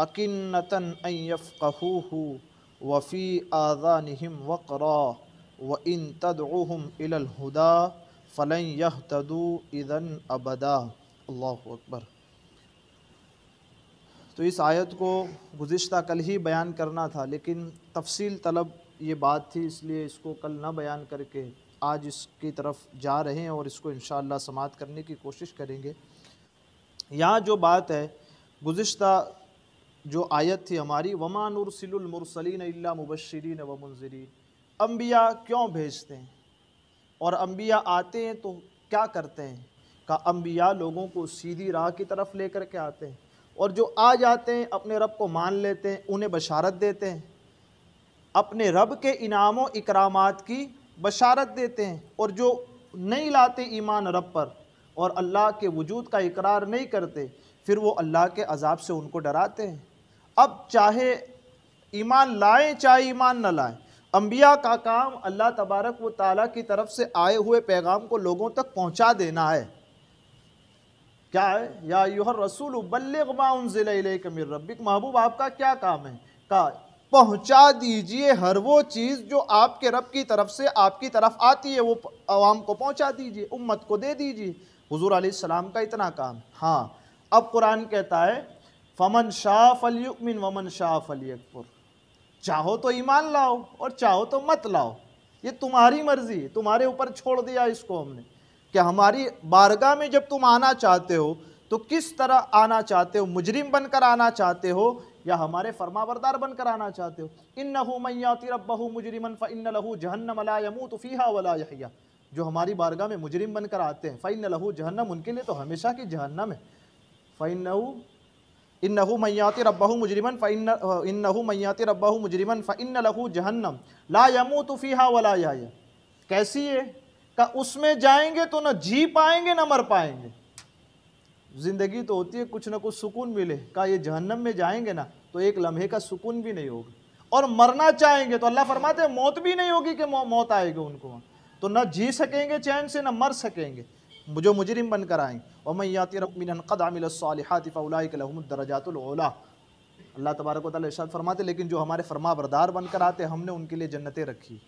अकिन्नतन यफ़क़हूहु वफ़ी आज़ानिहिम वक़रा व इन तदउहुम इलल हुदा फ़लन यहतदू इदन अबदा। अल्लाहु अकबर। तो इस आयत को गुज्त कल ही बयान करना था, लेकिन तफसील तलब ये बात थी, इसलिए इसको कल ना बयान करके आज इसकी तरफ़ जा रहे हैं और इसको इन समात करने की कोशिश करेंगे। यहाँ जो बात है गुज्त जो आयत थी हमारी वमानरसलमरसलिन मुबशरीन व मुंजरीन अम्बिया क्यों भेजते हैं? और अम्बिया आते हैं तो क्या करते हैं? का अम्बिया लोगों को सीधी राह की तरफ़ लेकर के आते हैं। और जो आ जाते हैं, अपने रब को मान लेते हैं, उन्हें बशारत देते हैं। अपने रब के इनामों, इकरामात की बशारत देते हैं। और जो नहीं लाते ईमान रब पर, और अल्लाह के वजूद का इकरार नहीं करते, फिर वो अल्लाह के अजाब से उनको डराते हैं। अब चाहे ईमान लाएँ, चाहे ईमान न लाएँ अम्बिया का काम अल्लाह तबारक व ताली की तरफ़ से आए हुए पैगाम को लोगों तक पहुँचा देना है। क्या है? या यूहर रसूल बल्लमिर रबिक महबूब, आपका क्या काम है? का पहुँचा दीजिए हर वो चीज़ जो आपके रब की तरफ़ से आपकी तरफ़ आती है, वो आवाम को पहुँचा दीजिए, उम्मत को दे दीजिए। हुजूर सलाम का इतना काम। हाँ अब कुरान कहता है फमन शाह फलयुमिन वमन शाह फलियकपुर चाहो तो ईमान लाओ और चाहो तो मत लाओ। ये तुम्हारी मर्ज़ी है तुम्हारे ऊपर छोड़ दिया इसको हमने। कि हमारी बारगाह में जब तुम आना चाहते हो तो किस तरह आना चाहते हो? मुजरिम बनकर आना चाहते हो या हमारे फरमाबरदार बनकर आना चाहते हो? इन नहू मैयाती रबहू मुजरिमन फ़िन लहू जहन्नम ला यमूत फ़ीहा वला यहिया। जो हमारी बारगाह में मुजरिम बनकर आते हैं फ़ैन लहू जहन्नम, उनके लिए तो हमेशा की जहन्नम है। फ़ैन इन नहू मैयाती रबहू मुजरिमन फ़ैन इन नहू मैयाती रबहू मुजरिमन फ़िन लहू जहन्नम ला यमूत फ़ीहा वला यहिया कैसी है? का उसमें जाएँगे तो ना जी पाएँगे, ना मर पाएँगे। ज़िंदगी तो होती है, कुछ ना कुछ सुकून मिले। का ये जहन्नम में जाएँगे ना तो एक लम्हे का सुकून भी नहीं होगा। और मरना चाहेंगे तो अल्लाह फरमाते हैं, मौत भी नहीं होगी कि मौत आएगी उनको। तो ना जी सकेंगे चैन से, ना मर सकेंगे। जो मुजरिम बनकर आएँगे और मैं याति रबमिनक़दामिलसालिहातिफ़लाकलहमदरजातुल्ला अल्लाह तबारक वाली फरमाते, लेकिन जो हमारे फरमा बरदार बनकर आते, हमने उनके लिए जन्नतें रखी।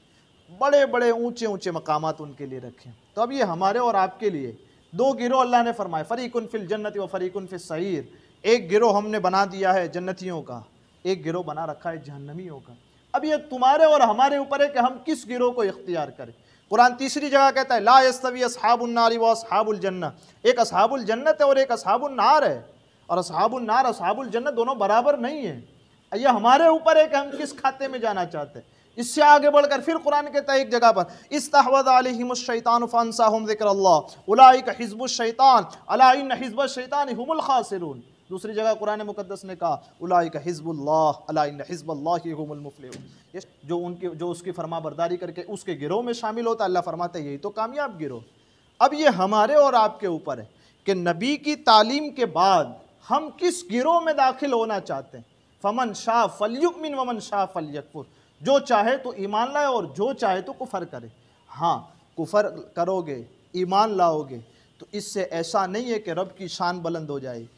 बड़े बड़े ऊँचे ऊँचे मकामात उनके लिए रखे। तो अब ये हमारे और आपके लिए। दो गिरोह अल्लाह ने फरमाए, फ़रीकुन फिल जन्नत व फ़रीकुन फिल सईर। एक गिरोह हमने बना दिया है जन्नतियों का, एक गिरोह बना रखा है जहन्नमियों का। अब ये तुम्हारे और हमारे ऊपर है कि हम किस गिरोह को इख्तियार करें। कुरान तीसरी जगह कहता है, ला यस्तवी असहाबुलनारी व असहाबुलजन्ना एक असहाबुल जन्नत है और एक असहाबुलनार है। और असहाबुलनार असहाबुल जन्नत दोनों बराबर नहीं है। ये हमारे ऊपर है कि हम किस खाते में जाना चाहते हैं। इससे आगे बढ़कर फिर कुरान कहता है एक जगह पर, इस्तहवद अलैहिमुश्शैतान फंसाहुम ज़िक्रुल्लाह उलाइक हिज़्बुश्शैतान अला इन हिज़्बुश्शैतान हुमुल खासिरून। दूसरी जगह कुरान मुकदस ने कहा इन हिज़्बुल्लाहि हुमुल मुफलिहून। जो उनकी, जो उसकी फरमा बरदारी करके उसके गिरोह में शामिल होता अल्लाह फरमाता यही तो कामयाब गिरोह। अब ये हमारे और आपके ऊपर है कि नबी की तालीम के बाद हम किस गिरोह में दाखिल होना चाहते हैं। फमन शाह फलयुमिन, वमन शाह फलयकफुर। जो चाहे तो ईमान लाए और जो चाहे तो कुफर करे। हाँ कुफर करोगे, ईमान लाओगे तो इससे ऐसा नहीं है कि रब की शान बुलंद हो जाएगी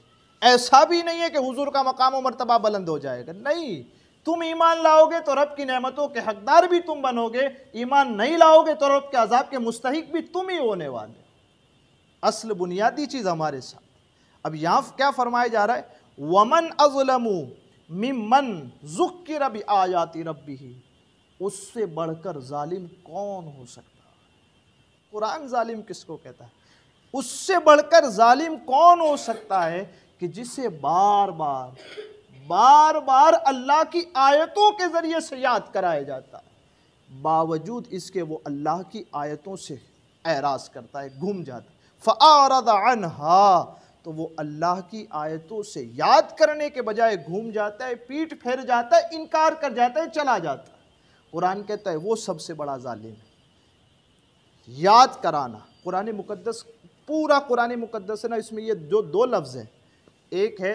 ऐसा भी नहीं है कि हुजूर का मकाम मरतबा बुलंद हो जाएगा। नहीं। तुम ईमान लाओगे तो रब की नेमतों के हकदार भी तुम बनोगे। ईमान नहीं लाओगे तो रब के अजाब के मुस्तक भी तुम ही होने वाले। असल बुनियादी चीज़ हमारे साथ। अब यहाँ क्या फरमाया जा रहा है? वमन अजलमू मिमन जुक्र रबी आयाती रबी ही उससे बढ़कर जालिम कौन हो सकता? कुरान जालिम किसको कहता है? उससे बढ़कर जालिम कौन हो सकता है? कि जिसे बार बार बार बार अल्लाह की आयतों के ज़रिए से याद कराया जाता है। बावजूद इसके वो अल्लाह की आयतों से एराज करता है, घूम जाता है। फ़ारद अनहा तो वो अल्लाह की आयतों से याद करने के बजाय घूम जाता है, पीठ फेर जाता है, इनकार कर जाता है, चला जाता है। कुरान कहता है, वो सबसे बड़ा जालिम है। याद कराना, कुरान मुकदस पूरा कुरान मुकदस है ना, इसमें ये जो दो लफ्ज़ हैं। एक है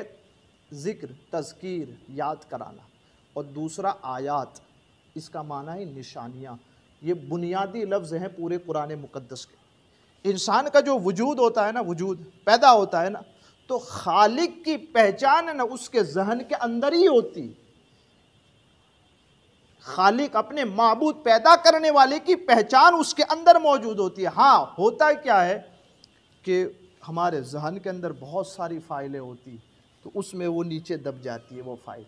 ज़िक्र, तज़कीर, याद कराना और दूसरा आयात, इसका माना है निशानियाँ। ये बुनियादी लफ्ज़ हैं पूरे कुरान मुकद्दस के। इंसान का जो वजूद होता है ना, वजूद पैदा होता है ना तो खालिक की पहचान ना उसके जहन के अंदर ही होती। खालिक अपने मबूद पैदा करने वाले की पहचान उसके अंदर मौजूद होती है। हाँ होता क्या है कि हमारे जहन के अंदर बहुत सारी फ़ाइलें होती तो उसमें वो नीचे दब जाती है वो फ़ाइल।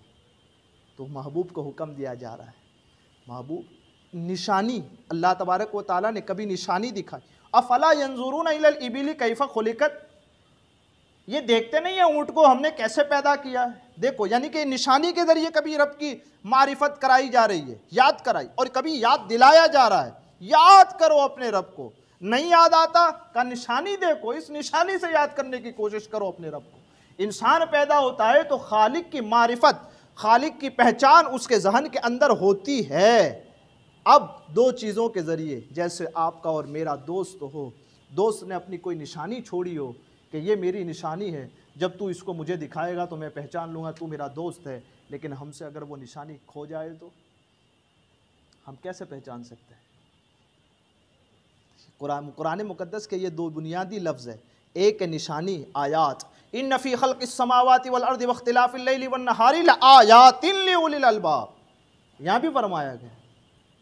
तो महबूब को हुक्म दिया जा रहा है। महबूब, निशानी, अल्लाह तबारक व ताली ने कभी निशानी दिखाई। अफला यंजुरून इबिली कैफ़ा खुलिकत? ये देखते नहीं है ऊँट को हमने कैसे पैदा किया है? देखो, यानी कि निशानी के ज़रिए कभी रब की मारिफत कराई जा रही है, याद कराई, और कभी याद दिलाया जा रहा है। याद करो अपने रब को। नहीं याद आता, का निशानी देखो, इस निशानी से याद करने की कोशिश करो अपने रब को। इंसान पैदा होता है तो खालिक की मारिफत, खालिक की पहचान उसके जहन के अंदर होती है। अब दो चीज़ों के ज़रिए, जैसे आपका और मेरा दोस्त हो, दोस्त ने अपनी कोई निशानी छोड़ी हो, कि ये मेरी निशानी है, जब तू इसको मुझे दिखाएगा तो मैं पहचान लूँगा, तू मेरा दोस्त है, लेकिन हमसे अगर वो निशानी खो जाए तो? हम कैसे पहचान सकते हैं? कुरान मुकदस के ये दो बुनियादी लफ्ज़ है। एक निशानी, आयात। इन नफ़ी खल समावाती वर्द वख्तिलाफ़िल्लैलि वन्नहारी लआयातिन अलबाब। यहाँ भी फरमाया गया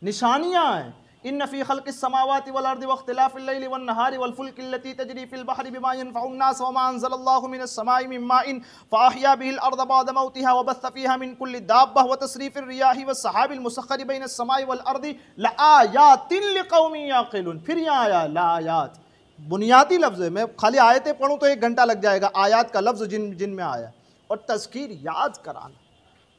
निशानियाँ हैं। इन नफ़ी खल्क समावाति वलअर्द वख्तिलाफ़िल्लैलि वन्नहारी वलफुल्किल्लती तजरी फ़िल बहरि बिमा यनफ़उन्नास वमा अंज़लल्लाहु मिनस समाई मिन माइन फ़अहया बिहिल अर्द बाद मौतिहा वबस्स फ़ीहा मिन कुल्लि दाब्बह व तसरीफ़िर रियाहि वस्सहाबिल समाई वल अर्दि लआयातिन लिक़ौमिन फिर यहाँ आया लायात बुनियादी लफ्ज़ है। मैं खाली आयतें पढ़ूँ तो एक घंटा लग जाएगा। आयात का लफ्ज़ जिन जिन में आया और तस्कीर याद कराना।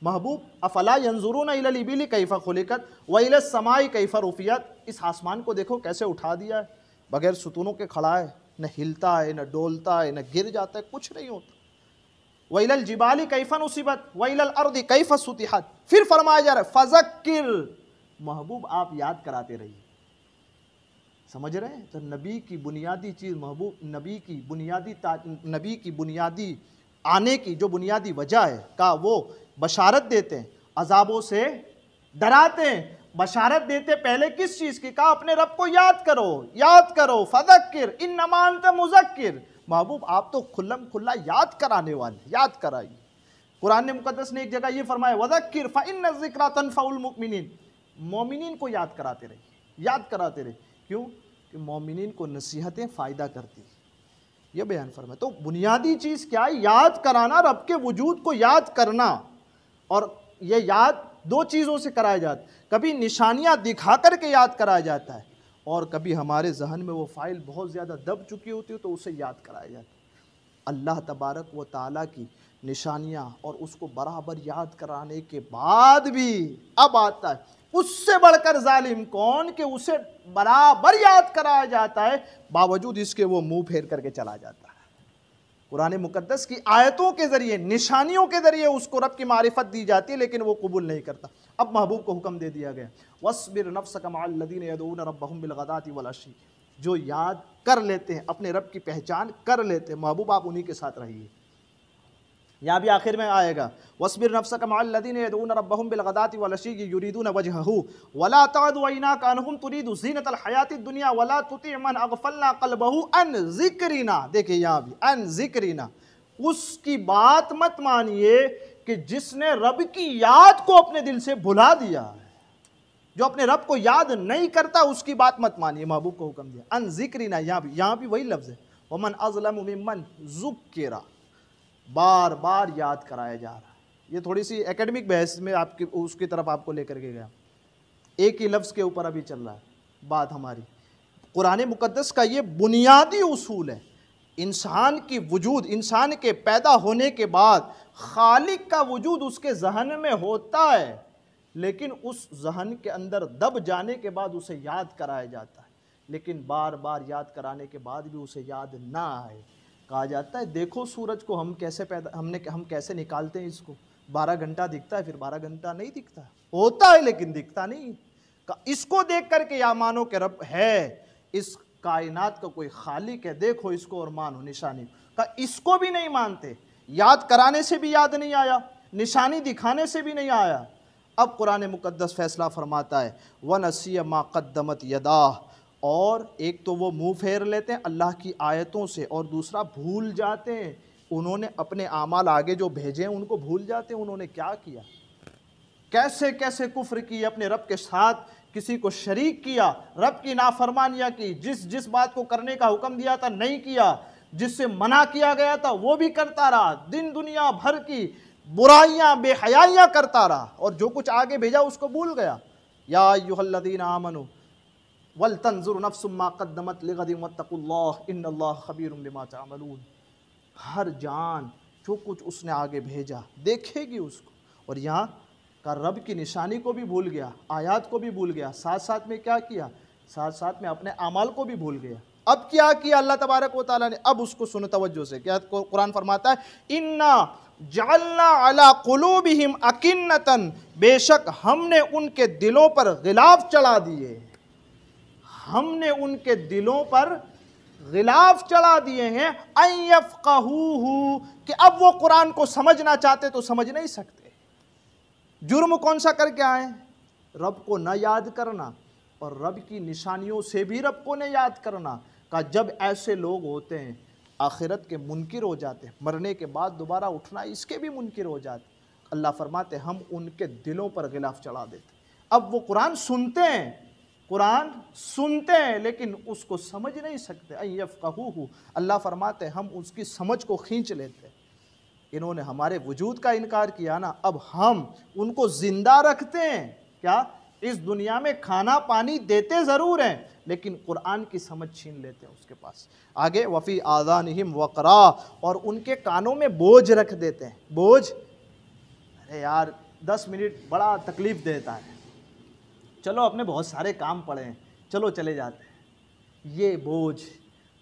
महबूब, अफला यंजुरून इबिली कैफ़ा खुलिकत वल समाई कैफ़ा रुफियत। इस आसमान को देखो, कैसे उठा दिया है। बगैर सुतूनों के खड़ा है, न हिलता है, न डोलता है, न गिर जाता है, कुछ नहीं होता। वैलल जिबाली कैफ़ा नसीबत वैलल अर्द कैफ़ा सुतिहत। फिर फरमाया जा रहा है फजक्र महबूब, आप याद कराते रहिए। समझ रहे हैं? तो नबी की बुनियादी चीज़, महबूब, नबी की बुनियादी नबी की बुनियादी आने की जो बुनियादी वजह है, का वो बशारत देते हैं, अजाबों से डराते हैं। बशारत देते पहले किस चीज़ की? कहा, अपने रब को याद करो याद करो फजक्र इन नमान मुजक्र महबूब, आप तो खुल्लम खुल्ला याद कराने वाले, याद कराइए। कुरान मुकदस ने एक जगह ये फरमाया वजक्र फ़िन ज़िक्रा तनफ़ाउलमिन मोमिन को याद कराते रहिए, याद कराते रहिए। क्यों? कि मोमिन को नसीहतें फ़ायदा करती यह बयान फरमा तो बुनियादी चीज़ क्या है? याद कराना, रब के वजूद को याद करना। और ये याद दो चीज़ों से कराया जाता है। कभी निशानियाँ दिखा कर के याद कराया जाता है और कभी हमारे जहन में वो फ़ाइल बहुत ज़्यादा दब चुकी होती है तो उसे याद कराया जाता है। अल्लाह तबारक व ताली की निशानियाँ और उसको बराबर याद कराने के बाद भी अब आता है। उससे बढ़कर जालिम कौन कि उसे बराबर याद कराया जाता है? बावजूद इसके वो मुँह फेर करके चला जाता है। कुरान मुकदस की आयतों के ज़रिए, निशानियों के ज़रिए उसको रब की मारिफत दी जाती है, लेकिन वो कबूल नहीं करता। अब महबूब को हुक्म दे दिया गया, वसबिर नफ्स कमालदीन यदून बिलगदाती वलशी जो याद कर लेते हैं, अपने रब की पहचान कर लेते हैं, महबूब आप उन्हीं के साथ रहिए। यहाँ भी आखिर में आएगा। वसबिर नफ्स कमालदीन यदून रबहम बिलगदाती वलशी युरीदून वजहू वला तदना कानहुम तुरीद जीनत हयात दुनिया वला तुति मन अगफलना कलबहू अन जिक्रीना। देखिए यहाँ भी, अन जिक्रीना। उसकी बात मत मानिए कि जिसने रब की याद को अपने दिल से भुला दिया है। जो अपने रब को याद नहीं करता, उसकी बात मत मानिए, महबूब को हुक्म दिया। अन जिक्रीना। यहाँ भी यहाँ भी वही लफ्ज़ है। वमन अजलम मिमन जुक्रा बार बार याद कराया जा रहा है। ये थोड़ी सी एकेडमिक बहस में आपकी, उसकी तरफ़ आपको लेकर के गया। एक ही लफ्ज़ के ऊपर अभी चल रहा है, बात हमारी। कुरान मुकदस का ये बुनियादी उसूल है। इंसान की वजूद, इंसान के पैदा होने के बाद खालिक का वजूद उसके जहन में होता है, लेकिन उस जहन के अंदर दब जाने के बाद उसे याद कराया जाता है। लेकिन बार बार याद कराने के बाद भी उसे याद ना आए। कहा जाता है, देखो सूरज को हम कैसे पैदा, हमने, हम कैसे निकालते हैं इसको। बारह घंटा दिखता है, फिर बारह घंटा नहीं दिखता। होता है लेकिन दिखता नहीं। इसको देख करके या मानो कि रब है, इस कायनात का कोई खालिक है, देखो इसको और मानो निशानी। का, इसको भी नहीं मानते। याद कराने से भी याद नहीं आया, निशानी दिखाने से भी नहीं आया। अब कुरान मुकद्दस फैसला फरमाता है वन असी मा कदमत यदा और एक तो वो मुँह फेर लेते हैं अल्लाह की आयतों से और दूसरा भूल जाते हैं। उन्होंने अपने आमाल आगे जो भेजे हैं, उनको भूल जाते हैं। उन्होंने क्या किया? कैसे कैसे कुफ्र की अपने रब के साथ किसी को शरीक किया? रब की नाफरमानियाँ की। जिस जिस बात को करने का हुक्म दिया था, नहीं किया। जिससे मना किया गया था, वो भी करता रहा। दिन दुनिया भर की बुराइयाँ, बेहयाइयाँ करता रहा। और जो कुछ आगे भेजा, उसको भूल गया। या युहल्लदीन आमनु वल तंजुर नफ्सुम्मा बिमा तामलून हर जान, जो कुछ उसने आगे भेजा, देखेगी उसको। और यहाँ का रब की निशानी को भी भूल गया, आयात को भी भूल गया साथ साथ में क्या किया? साथ साथ में अपने अमाल को भी भूल गया। अब क्या किया अल्लाह तबारक व ताली ने? अब उसको सुन तवज्जो से। क्या कुरान फरमाता है, इन्ना जालना अला कुलूबिहिम अकिन्नतन। बेशक हमने उनके दिलों पर गिलाफ चढ़ा दिए। हमने उनके दिलों पर गिलाफ चढ़ा दिए हैं अयफ कि अब वो कुरान को समझना चाहते तो समझ नहीं सकते। जुर्म कौन सा करके आए? रब को न याद करना और रब की निशानियों से भी रब को न याद करना। का जब ऐसे लोग होते हैं, आखिरत के मुनकर हो जाते हैं। मरने के बाद दोबारा उठना इसके भी मुनकर हो जाते अल्लाह फरमाते हम उनके दिलों पर गिलाफ चढ़ा देते अब वो कुरान सुनते हैं कुरान सुनते हैं, लेकिन उसको समझ नहीं सकते। अयफ कहू अल्लाह फरमाते हम उसकी समझ को खींच लेते हैं। इन्होंने हमारे वजूद का इनकार किया ना, अब हम उनको ज़िंदा रखते हैं। क्या? इस दुनिया में खाना पानी देते ज़रूर हैं, लेकिन कुरान की समझ छीन लेते हैं उसके पास। आगे, वफ़ी आज़ान हिम वक़रा, और उनके कानों में बोझ रख देते हैं। बोझ? अरे यार, दस मिनट बड़ा तकलीफ़ देता है। चलो, अपने बहुत सारे काम पड़े हैं। चलो, चले जाते हैं। ये बोझ,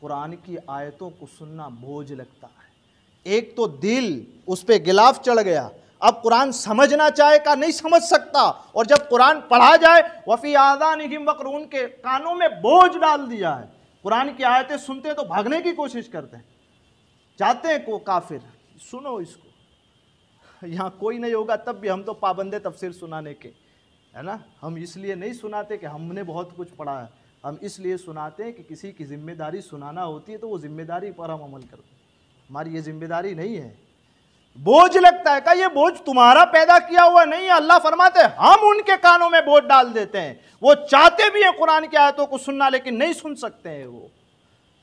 कुरान की आयतों को सुनना बोझ लगता है। एक तो दिल उस पर गिलाफ चढ़ गया। अब कुरान समझना चाहे का नहीं समझ सकता। और जब कुरान पढ़ा जाए, वफ़ी आज़ान वक्र उनके कानों में बोझ डाल दिया है। कुरान की आयतें सुनते हैं तो भागने की कोशिश करते हैं। चाहते हैं को काफिर। सुनो इसको। यहाँ कोई नहीं होगा, तब भी हम तो पाबंदे तफसीर सुनाने के। है ना? हम इसलिए नहीं सुनाते कि हमने बहुत कुछ पढ़ा है। हम इसलिए सुनाते हैं कि किसी की ज़िम्मेदारी सुनाना होती है तो वो ज़िम्मेदारी पर हम अमल करते हमारी ये ज़िम्मेदारी नहीं है। बोझ लगता है का ये बोझ तुम्हारा पैदा किया हुआ नहीं है, अल्लाह फरमाते हम उनके कानों में बोझ डाल देते हैं। वो चाहते भी हैं कुरान की आयतों को सुनना, लेकिन नहीं सुन सकते हैं वो।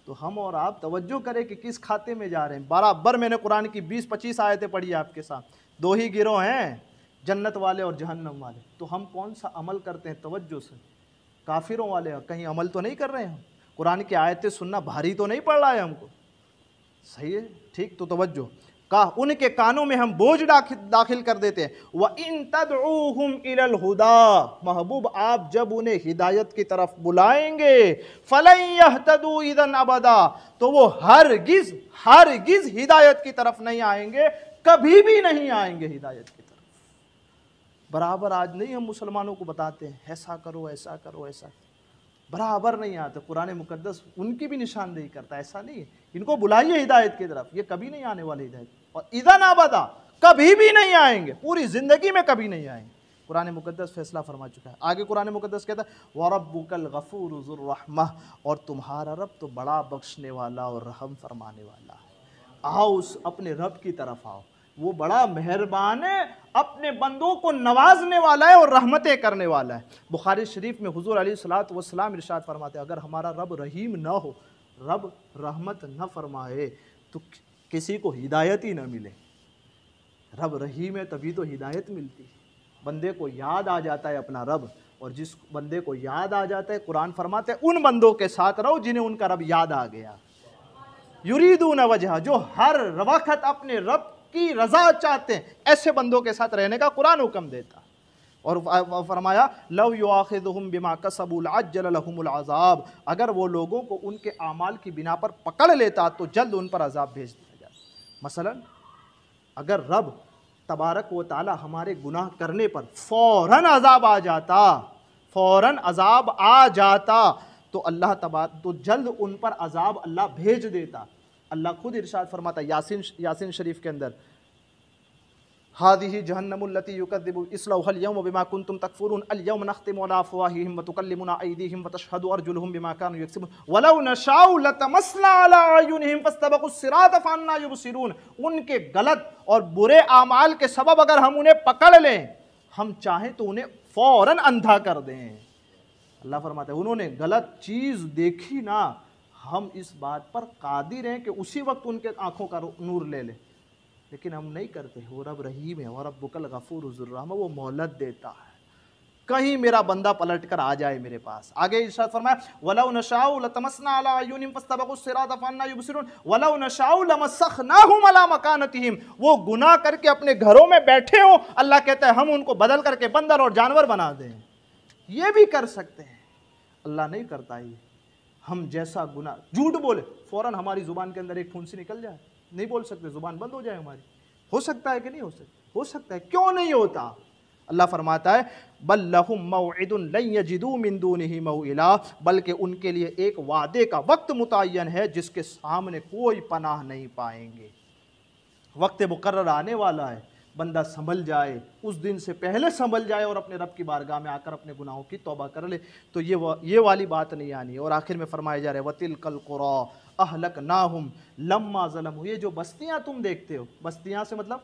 तो हम और आप तवज्जो करें कि किस खाते में जा रहे हैं। बराबर मैंने कुरान की बीस पच्चीस आयतें पढ़ी आपके साथ। दो ही गिरोह हैं। जन्नत वाले और जहन्नम वाले। तो हम कौन सा अमल करते हैं तवज्जो से? काफिरों वाले कहीं अमल तो नहीं कर रहे हैं? हम कुरान की आयतें सुनना भारी तो नहीं पड़ रहा है हमको। सही है? ठीक तो तवज्जो। का उनके कानों में हम बोझ दाखिल कर देते हैं। वह इन तदम इलहुदा महबूब, आप जब उन्हें हिदायत की तरफ़ बुलाएँगे फलह तदू ईदन अबदा तो वो हर गिज हर गिज हिदायत की तरफ़ नहीं आएँगे। कभी भी नहीं आएँगे हिदायत की बराबर आज नहीं, हम मुसलमानों को बताते हैं, ऐसा करो ऐसा करो, ऐसा बराबर नहीं आते, कुरान मुकद्दस उनकी भी निशानदेही करता ऐसा नहीं है। इनको बुलाइए हिदायत की तरफ़, ये कभी नहीं आने वाले हिदायत। और इधर ना बता कभी भी नहीं आएँगे, पूरी ज़िंदगी में कभी नहीं आएँगे। कुरान मुकद्दस फैसला फरमा चुका है। आगे कुरान मुकद्दस कहता है वरबुकल गफ़ूरहमा और तुम्हारा रब तो बड़ा बख्शने वाला और रहम फरमाने वाला आओ उस, अपने रब की तरफ़ आओ। वो बड़ा मेहरबान है, अपने बंदों को नवाजने वाला है और रहमतें करने वाला है। बुखारी शरीफ में हुजूर अली सलात वसलाम इरशाद फरमाते अगर हमारा रब रहीम न हो, रब रहमत न फरमाए तो किसी को हिदायत ही न मिले। रब रहीम है, तभी तो हिदायत मिलती है। बंदे को याद आ जाता है अपना रब, और जिस बंदे को याद आ जाता है, कुरान फरमाते हैं, उन बंदों के साथ रहो जिन्हें उनका रब याद आ गया। युरीदून वजह, जो हर वक्त अपने रब की रजा चाहते हैं, ऐसे बंदों के साथ रहने का कुरान हुक्म देता। और फरमाया, लव युआखिदुहुम बिमा कसबुल अज्जल लहुमुल अगर वो लोगों को उनके अमाल की बिना पर पकड़ लेता तो जल्द उन पर अजाब भेज दिया जाता। मसलन, अगर रब तबारक व ताला हमारे गुनाह करने पर फ़ौर अजाब आ जाता फ़ौर अजाब आ जाता तो अल्लाह तबार तो जल्द उन पर अजाब अल्लाह भेज देता। अल्लाह खुद इरशाद फरमाता यासिन यासिन शरीफ के अंदर। हादी ही इसलौहल यौम बिमा कानू यक्सिबुन। वलौ नशाउ लतमसना अला अयुनिहिम फस्तबकुस सिरात फन्ना युबसिरून। उनके गलत और बुरे आमाल के सबब अगर हम उन्हें पकड़ लें, हम चाहें तो उन्हें फ़ौरन अंधा कर दें। अल्लाह फरमाते हैं, उन्होंने गलत चीज़ देखी ना हम इस बात पर कादिर हैं कि उसी वक्त उनके आँखों का नूर ले लें। लेकिन हम नहीं करते वो रब रहीम है और रब बुकल गफूर रहम वो मोहलत देता है। कहीं मेरा बंदा पलट कर आ जाए मेरे पास। आगे इरशाद फरमाया, वलौ नशाउ लतमसना अला अयुनिम फस्तबकु सिरात फन्ना युबसिरून। वलौ नशाउ लमसखनाहुम अला मकानतिहिम। वो गुनाह करके अपने घरों में बैठे हो, अल्लाह कहता है, हम उनको बदल करके बंदर और जानवर बना दें। ये भी कर सकते हैं। अल्लाह नहीं करता ये। हम जैसा गुना, झूठ बोले, फ़ौरन हमारी ज़ुबान के अंदर एक फुंसी निकल जाए। नहीं बोल सकते, ज़ुबान बंद हो जाए हमारी। हो सकता है कि नहीं हो सकता? हो सकता है। क्यों नहीं होता? अल्लाह फरमाता है बल्लहुम मिंदूनला बल्कि उनके लिए एक वादे का वक्त मुतन है, जिसके सामने कोई पनाह नहीं पाएँगे। वक्त मुकर्र आने वाला है। बंदा संभल जाए उस दिन से पहले संभल जाए और अपने रब की बारगाह में आकर अपने गुनाहों की तौबा कर ले तो ये वा, ये वाली बात नहीं आनी। और आखिर में फरमाया जा रहा है वतिल कल कुरा अहलक नाहुम लम्मा ज़लम। ये जो बस्तियाँ तुम देखते हो बस्तियाँ से मतलब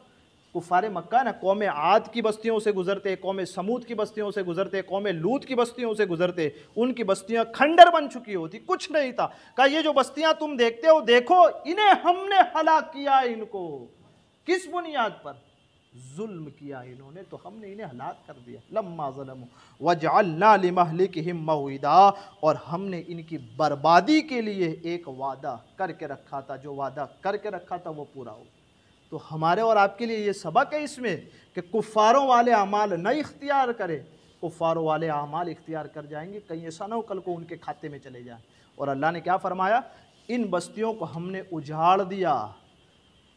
कुफार मक्का ना कौम आद की बस्तियों से गुजरते कौम समूद की बस्तियों से गुजरते कौम लूत की बस्तियों से गुजरते उनकी बस्तियाँ खंडर बन चुकी होती कुछ नहीं था। कहा ये जो बस्तियाँ तुम देखते हो देखो इन्हें हमने हलाक किया इनको किस बुनियाद पर? जुल्म किया इन्होंने तो हमने इन्हें हलाक कर दिया। लम्मा ज़लम। वजालमहलिक मऊदा और हमने इनकी बर्बादी के लिए एक वादा करके रखा था। जो वादा करके रखा था, वो पूरा हो तो हमारे और आपके लिए ये सबक है इसमें कि कुफ़ारों वाले अमाल न इख्तियार करें। कुफ़ारों वाले अमाल इख्तियार कर जाएँगे। कहीं ऐसा ना हो, कल को उनके खाते में चले जाएँ। और अल्लाह ने क्या फरमाया? इन बस्तियों को हमने उजाड़ दिया।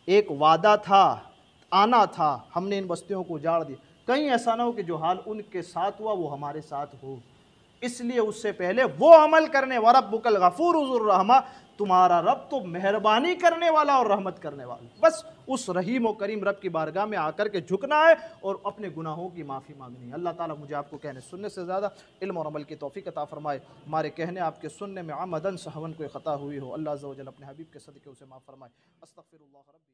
एक वादा था आना था, हमने इन बस्तियों को उजाड़ दिया। कहीं ऐसा ना हो कि जो हाल उनके साथ हुआ, वो हमारे साथ हो। इसलिए उससे पहले वो अमल करने वाला बुकल गफूर रहमा, तुम्हारा रब तो मेहरबानी करने वाला और रहमत करने वाला। बस उस रहीम और करीम रब की बारगाह में आकर के झुकना है और अपने गुनाहों की माफ़ी मांगनी है। अल्लाह ताला मुझे आपको कहने सुनने से ज़्यादा इल्म और अमल की तोफ़ी अता फरमाए। हमारे कहने, आपके सुनने में आमदन सहवन कोई ख़ता हुई हो, अल्लाह अपने हबीब के सदक़े उसे माफ़ फरमाए। अस्तफ़िर रबी